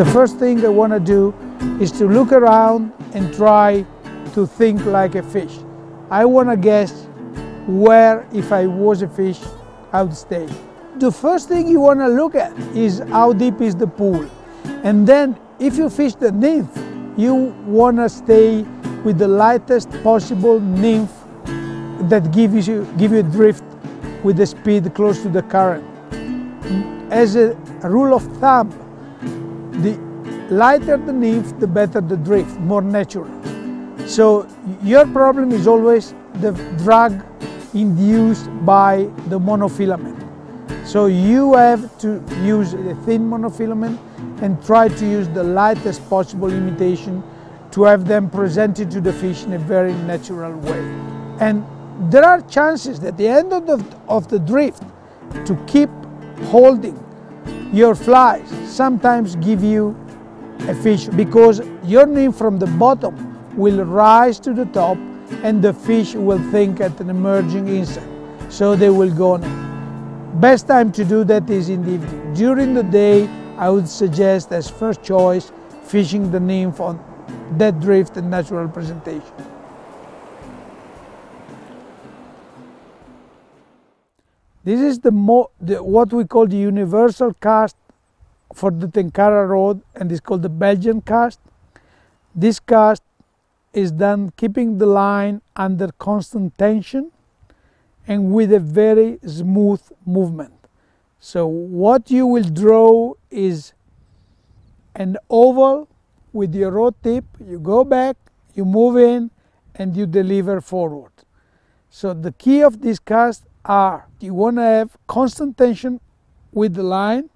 the first thing I want to do is to look around and try to think like a fish. I want to guess where, if I was a fish, I would stay. The first thing you want to look at is how deep is the pool. And then if you fish the nymph, you want to stay with the lightest possible nymph that gives you, give you drift with the speed close to the current. As a rule of thumb, the lighter the nymph, the better the drift, more natural. So your problem is always the drag induced by the monofilament. So you have to use a thin monofilament and try to use the lightest possible imitation to have them presented to the fish in a very natural way. And there are chances that the end of the, of the drift to keep holding your flies sometimes give you a fish because your nymph from the bottom will rise to the top and the fish will think at an emerging insect so they will go on it. Best time to do that is in the evening. During the day I would suggest as first choice fishing the nymph on dead drift and natural presentation. This is the, the, what we call the universal cast for the Tenkara rod and it's called the Belgian cast. This cast is done keeping the line under constant tension and with a very smooth movement. So what you will draw is an oval with your rod tip, you go back, you move in and you deliver forward. So the key of this cast are you want to have constant tension with the line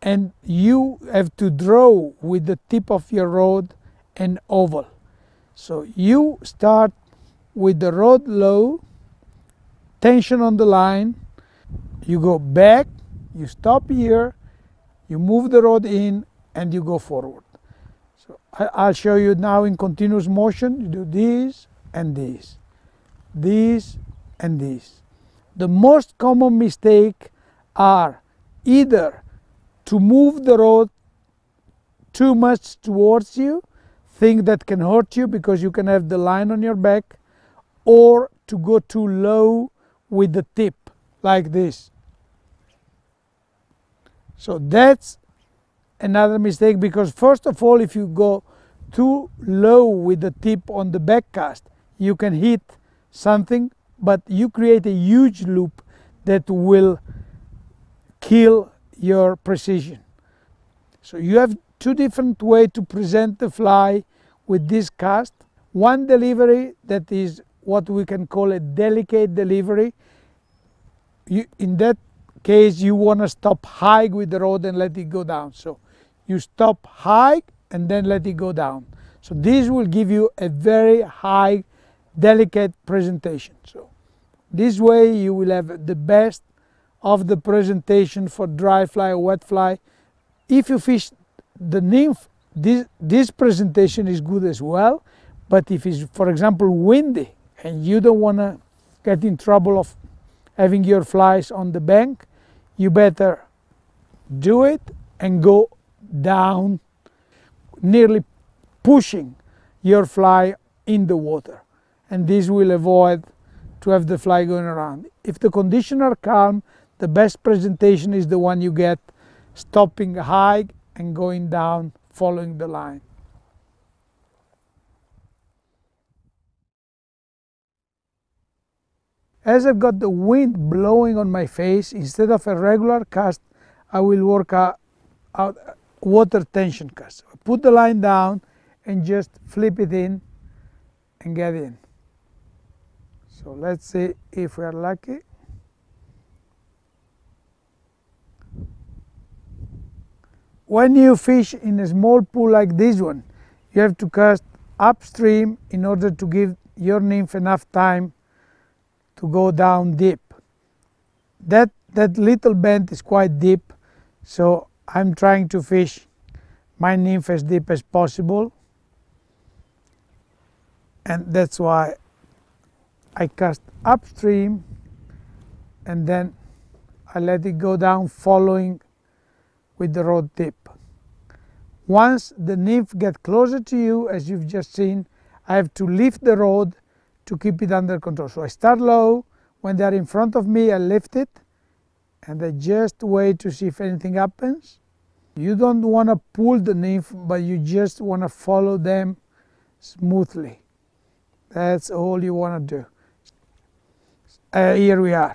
and you have to draw with the tip of your rod an oval. So you start with the rod low, tension on the line, you go back, you stop here, you move the rod in and you go forward. So I, will show you now in continuous motion, you do this and this, this and this. The most common mistake are either to move the rod too much towards you, think that can hurt you because you can have the line on your back, or to go too low with the tip like this. So that's another mistake because first of all if you go too low with the tip on the back cast you can hit something but you create a huge loop that will kill your precision. So you have two different ways to present the fly with this cast. One delivery that is what we can call a delicate delivery. You, in that case you want to stop high with the rod and let it go down. So you stop high and then let it go down. So this will give you a very high delicate presentation. So this way you will have the best of the presentation for dry fly or wet fly. If you fish the nymph, this, this presentation is good as well. But if it's, for example, windy and you don't want to get in trouble of having your flies on the bank, you better do it and go down, nearly pushing your fly in the water. And this will avoid to have the fly going around. If the conditions are calm, the best presentation is the one you get stopping high and going down following the line. As I've got the wind blowing on my face, instead of a regular cast, I will work out, out water tension cast. Put the line down and just flip it in and get in. So let's see if we are lucky. When you fish in a small pool like this one, you have to cast upstream in order to give your nymph enough time to go down deep. That, that little bend is quite deep, so I'm trying to fish my nymph as deep as possible. And that's why I cast upstream and then I let it go down following with the rod tip. Once the nymph get closer to you, as you've just seen, I have to lift the rod to keep it under control. So I start low, when they're in front of me I lift it and I just wait to see if anything happens. You don't want to pull the nymph, but you just want to follow them smoothly. That's all you want to do. Uh, here we are.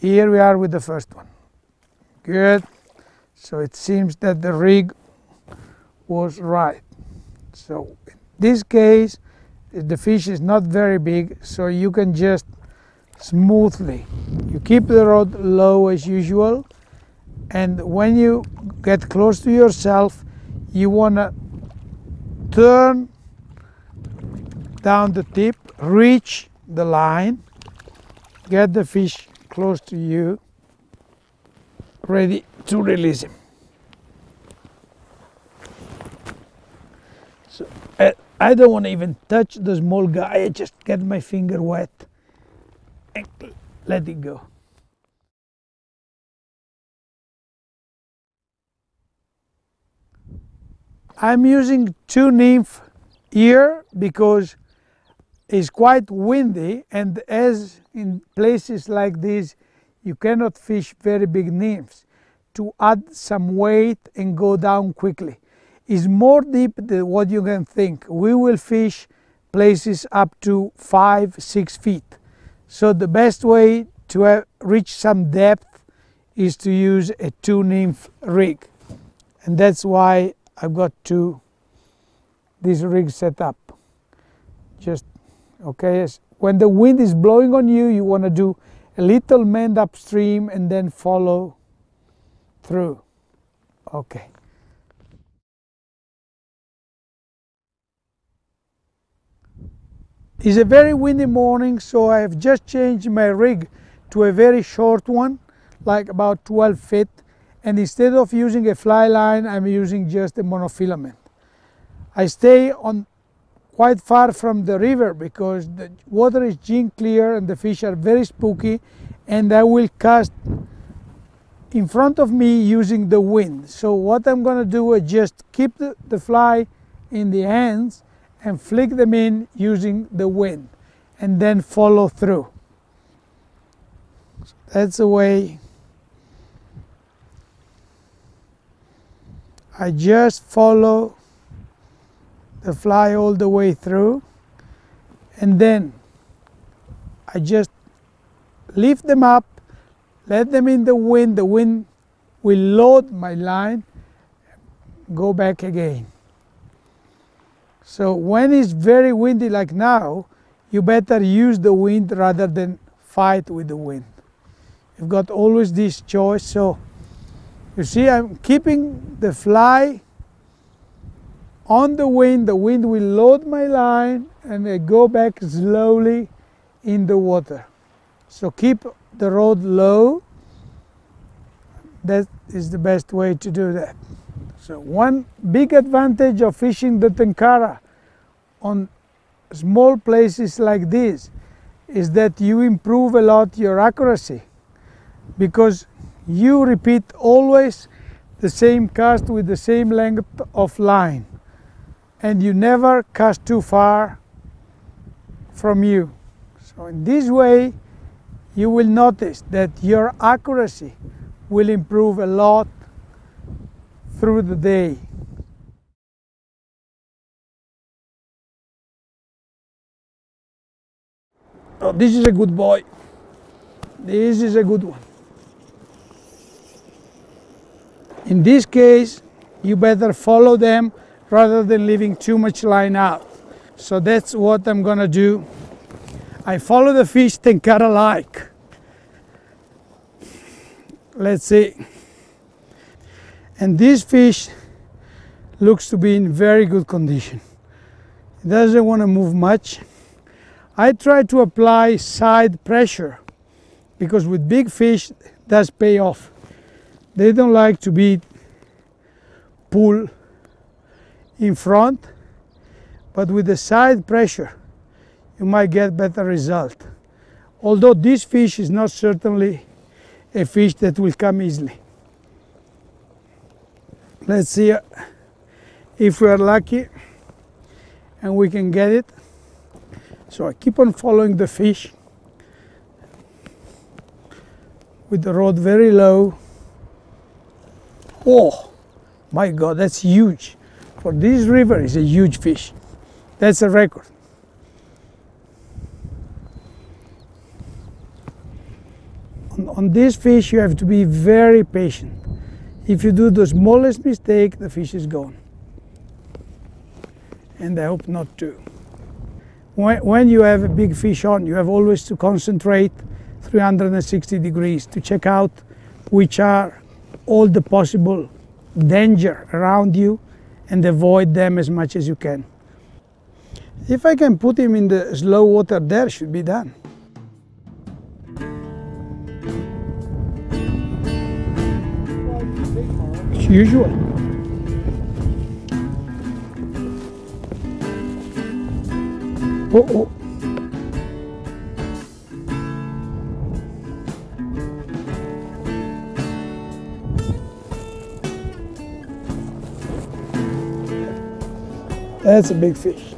Here we are with the first one. Good. So it seems that the rig was right. So in this case, the fish is not very big, so you can just smoothly. You keep the rod low as usual, and when you get close to yourself, you want to turn down the tip, reach the line, get the fish close to you, ready to release him. So I don't want to even touch the small guy, I just get my finger wet and let it go. I'm using two nymph here because it's quite windy and as in places like this you cannot fish very big nymphs to add some weight and go down quickly. It's more deep than what you can think. We will fish places up to five, six feet. So the best way to uh, reach some depth is to use a two nymph rig. And that's why I've got two, this rig set up. Just, okay, when the wind is blowing on you, you want to do a little mend upstream and then follow through. Okay. It's a very windy morning, so I have just changed my rig to a very short one, like about 12 feet. And instead of using a fly line, I'm using just a monofilament. I stay on quite far from the river because the water is gene clear and the fish are very spooky and I will cast in front of me using the wind. So what I'm going to do is just keep the, the fly in the hands and flick them in using the wind and then follow through. That's the way I just follow the fly all the way through and then I just lift them up, let them in the wind, the wind will load my line, go back again. So when it's very windy like now, you better use the wind rather than fight with the wind. You've got always this choice. So you see I'm keeping the fly on the wind, the wind will load my line and I go back slowly in the water. So keep the rod low. That is the best way to do that. So one big advantage of fishing the tenkara on small places like this is that you improve a lot your accuracy because you repeat always the same cast with the same length of line and you never cast too far from you. So in this way, you will notice that your accuracy will improve a lot through the day. Oh, this is a good boy. This is a good one. In this case, you better follow them rather than leaving too much line out. So that's what I'm gonna do. I follow the fish tenkara like. Let's see. And this fish looks to be in very good condition. It doesn't want to move much. I try to apply side pressure because with big fish does pay off. They don't like to be pulled in front, but with the side pressure, you might get better result. Although this fish is not certainly a fish that will come easily. Let's see uh, if we are lucky and we can get it. So I keep on following the fish with the rod very low. Oh my God, that's huge. For this river is a huge fish. That's a record. On, on this fish you have to be very patient. If you do the smallest mistake, the fish is gone. And I hope not to. When, when you have a big fish on, you have always to concentrate 360 degrees to check out which are all the possible danger around you and avoid them as much as you can. If I can put him in the slow water there, should be done. It's usual. Oh, oh. That's a big fish.